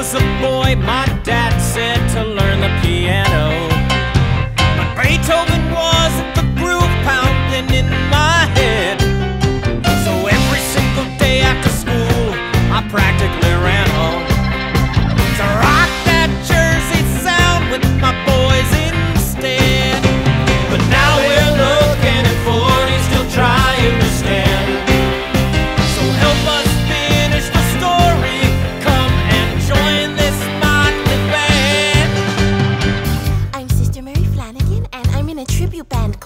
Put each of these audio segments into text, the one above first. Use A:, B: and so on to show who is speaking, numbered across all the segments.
A: was a
B: boy, my dad said to
C: learn the piano. But Beethoven wasn't
A: the groove pounding in my head. So every single
C: day after school, I practically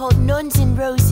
C: called
A: Nuns in Roses.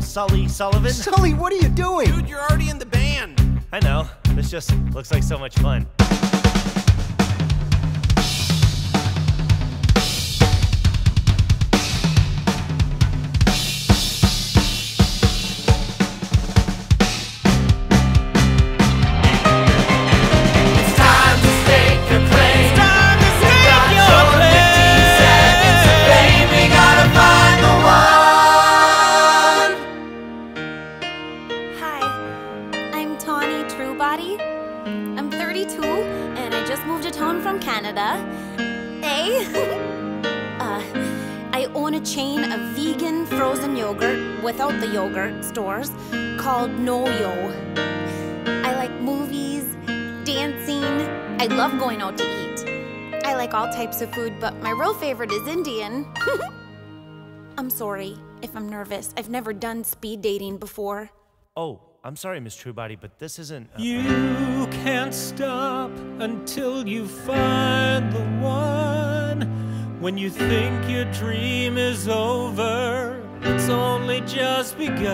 A: Sully
C: Sullivan. Sully, what are you doing? Dude, you're already in the band.
D: I know. This just looks like so much fun. Tawny Truebody. I'm 32 and I just moved to town from Canada. Hey! uh, I own a chain of vegan frozen yogurt without the yogurt stores called No Yo. I like movies, dancing. I love going out to eat. I like all types of food, but my real favorite is Indian. I'm sorry if I'm nervous. I've never done speed dating before.
A: Oh, I'm sorry, Miss Truebody, but this isn't. uh,
E: You can't stop until you find the one. When you think your dream is over, it's only just begun.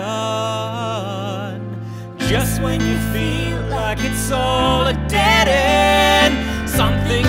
E: Just when you feel like it's all a dead end, something